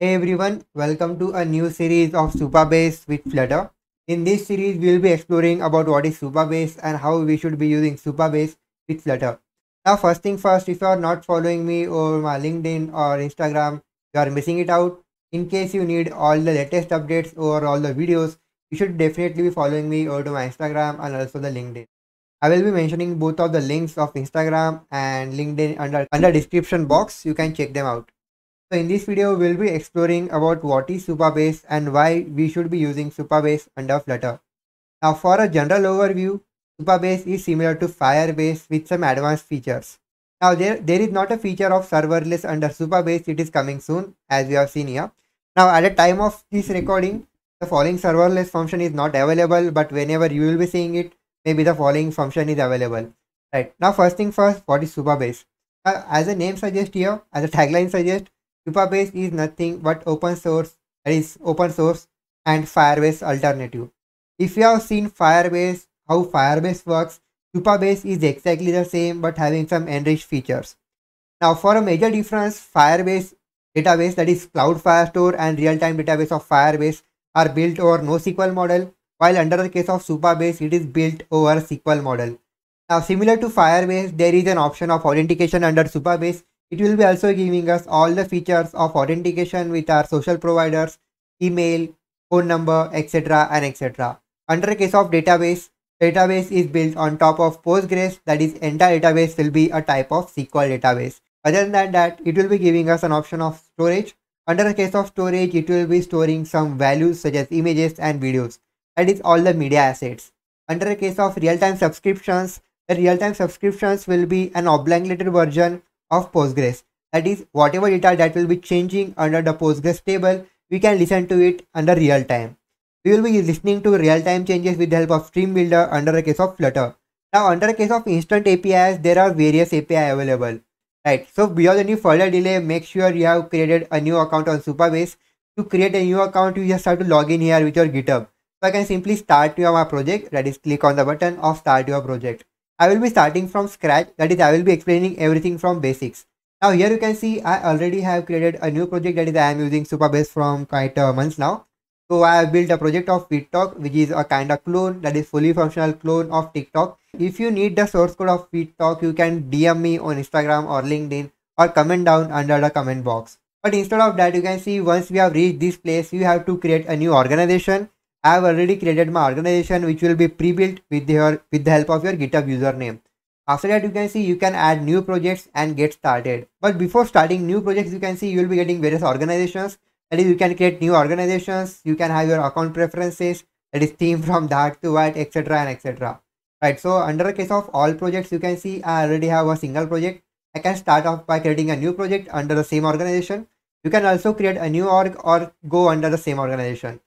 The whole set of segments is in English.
Hey everyone, welcome to a new series of Supabase with Flutter. In this series, we will be exploring about what is Supabase and how we should be using Supabase with Flutter. Now, first thing first, if you are not following me or my LinkedIn or Instagram, you are missing it out. In case you need all the latest updates or all the videos, you should definitely be following me over to my Instagram and also the LinkedIn. I will be mentioning both of the links of Instagram and LinkedIn under, under description box. You can check them out. So in this video, we'll be exploring about what is Supabase and why we should be using Supabase under Flutter. Now for a general overview, Supabase is similar to Firebase with some advanced features. Now there, there is not a feature of serverless under Supabase, it is coming soon as we have seen here. Now at the time of this recording, the following serverless function is not available but whenever you will be seeing it, maybe the following function is available. Right now, first thing first, what is Supabase? Uh, as the name suggests here, as a tagline suggests, Supabase is nothing but open source, that is open source and Firebase alternative. If you have seen Firebase, how Firebase works, Supabase is exactly the same but having some enriched features. Now for a major difference, Firebase database that is Cloud Firestore and real-time database of Firebase are built over NoSQL model while under the case of Supabase, it is built over SQL model. Now, similar to Firebase, there is an option of authentication under Supabase. It will be also giving us all the features of authentication with our social providers, email, phone number, etc. and etc. Under case of database, database is built on top of Postgres, that is entire database will be a type of SQL database. Other than that, it will be giving us an option of storage. Under the case of storage, it will be storing some values such as images and videos that is all the media assets. Under the case of real-time subscriptions, the real-time subscriptions will be an obligatory version of Postgres. That is, whatever data that will be changing under the Postgres table, we can listen to it under real time. We will be listening to real-time changes with the help of Stream Builder under the case of Flutter. Now, under the case of instant APIs, there are various API available. Right. So, without any further delay, make sure you have created a new account on Supabase. To create a new account, you just have to log in here with your GitHub. So I can simply start your project that is click on the button of start your project. I will be starting from scratch that is I will be explaining everything from basics. Now here you can see I already have created a new project that is I am using Supabase from quite a months now. So I have built a project of TikTok which is a kind of clone that is fully functional clone of TikTok. If you need the source code of TikTok you can DM me on Instagram or LinkedIn or comment down under the comment box. But instead of that you can see once we have reached this place you have to create a new organization I have already created my organization which will be pre-built with your with the help of your GitHub username. After that you can see you can add new projects and get started. But before starting new projects you can see you will be getting various organizations. That is you can create new organizations, you can have your account preferences, that is theme from dark to white etc and etc. Right so under the case of all projects you can see I already have a single project. I can start off by creating a new project under the same organization. You can also create a new org or go under the same organization.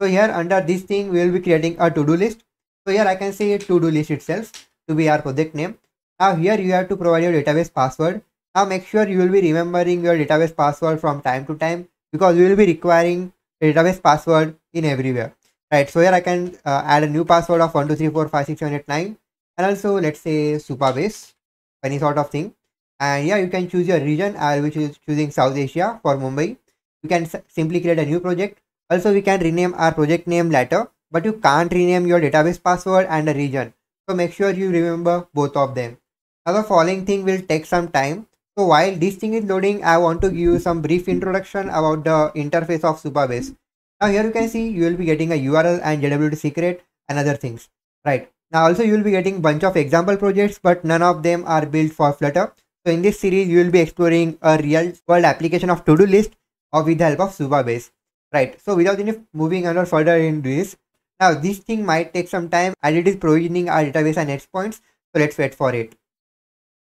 So here under this thing, we will be creating a to-do list. So here I can say to-do list itself to be our project name. Now here you have to provide your database password. Now make sure you will be remembering your database password from time to time because we will be requiring database password in everywhere. Right. So here I can uh, add a new password of 123456789 and also let's say Supabase, any sort of thing. And yeah, you can choose your region. I will be choosing South Asia for Mumbai. You can simply create a new project also, we can rename our project name later, but you can't rename your database password and a region. So make sure you remember both of them. Now the following thing will take some time. So while this thing is loading, I want to give you some brief introduction about the interface of Supabase. Now here you can see you will be getting a URL and JWT secret and other things. Right. Now also you will be getting bunch of example projects, but none of them are built for Flutter. So in this series, you will be exploring a real world application of to-do list or with the help of Supabase right. So without any moving on or further into this now this thing might take some time as it is provisioning our database and endpoints so let's wait for it.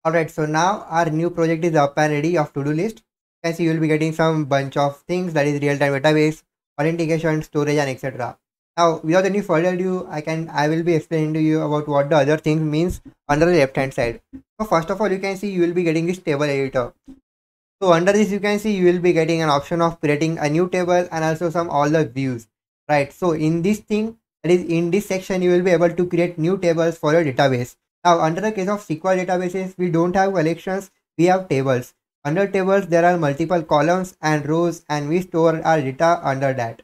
All right so now our new project is up and ready of to-do list. As you will be getting some bunch of things that is real-time database authentication storage and etc now without any further ado i can i will be explaining to you about what the other things means under the left hand side. So first of all you can see you will be getting this table editor so under this, you can see you will be getting an option of creating a new table and also some all the views, right? So in this thing, that is in this section, you will be able to create new tables for your database. Now under the case of SQL databases, we don't have collections, we have tables. Under tables, there are multiple columns and rows and we store our data under that.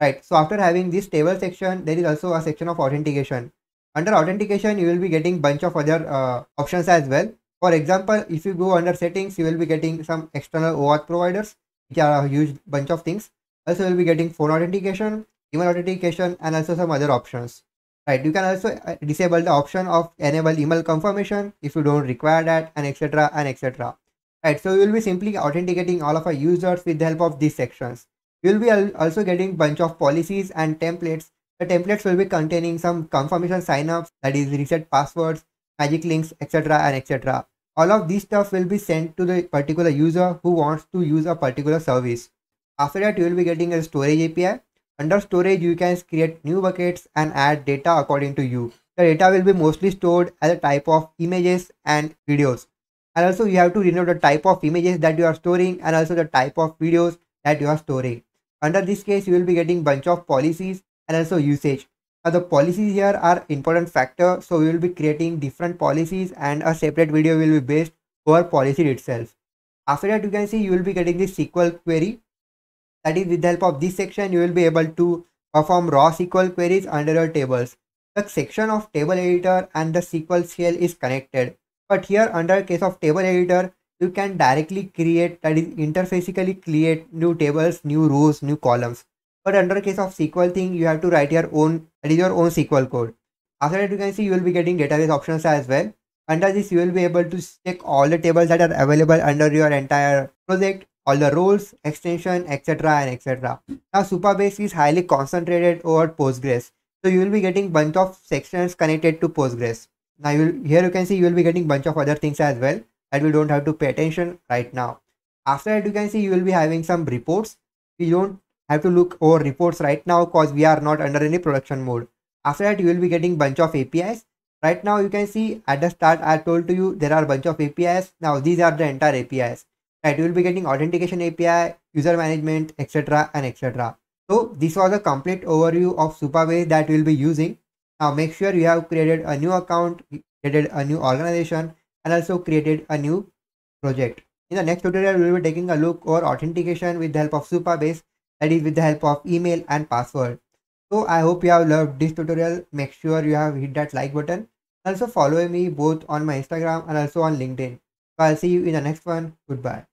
Right. So after having this table section, there is also a section of authentication. Under authentication, you will be getting bunch of other uh, options as well. For example, if you go under settings, you will be getting some external OAuth providers, which are a huge bunch of things. Also, you will be getting phone authentication, email authentication, and also some other options. Right. You can also uh, disable the option of enable email confirmation if you don't require that, and etc. and etc. Right. So you will be simply authenticating all of our users with the help of these sections. You will be also getting bunch of policies and templates the templates will be containing some confirmation signups, that is reset passwords, magic links, etc. and etc. All of these stuff will be sent to the particular user who wants to use a particular service. After that, you will be getting a storage API. Under storage, you can create new buckets and add data according to you. The data will be mostly stored as a type of images and videos. And also you have to denote the type of images that you are storing and also the type of videos that you are storing. Under this case, you will be getting bunch of policies and also usage. Now the policies here are important factor. So we will be creating different policies and a separate video will be based over policy itself. After that you can see you will be getting the SQL query. That is with the help of this section you will be able to perform raw SQL queries under your tables. The section of table editor and the SQL shell is connected. But here under case of table editor you can directly create that is interfacically create new tables, new rows, new columns. But under case of SQL thing, you have to write your own, that is your own SQL code. After that, you can see you will be getting database options as well. Under this, you will be able to check all the tables that are available under your entire project, all the roles, extension, etc. and etc. Now, Supabase is highly concentrated over Postgres. So you will be getting bunch of sections connected to Postgres. Now you will, here you can see you will be getting bunch of other things as well that we don't have to pay attention right now. After that, you can see you will be having some reports. We don't have to look over reports right now because we are not under any production mode. After that, you will be getting bunch of APIs. Right now, you can see at the start, I told to you there are a bunch of APIs. Now, these are the entire APIs. Right, you will be getting authentication API, user management, etc. and etc. So, this was a complete overview of Supabase that we will be using. Now, make sure you have created a new account, created a new organization, and also created a new project. In the next tutorial, we will be taking a look over authentication with the help of Supabase that is with the help of email and password. So I hope you have loved this tutorial. Make sure you have hit that like button. Also follow me both on my Instagram and also on LinkedIn. So I'll see you in the next one. Goodbye.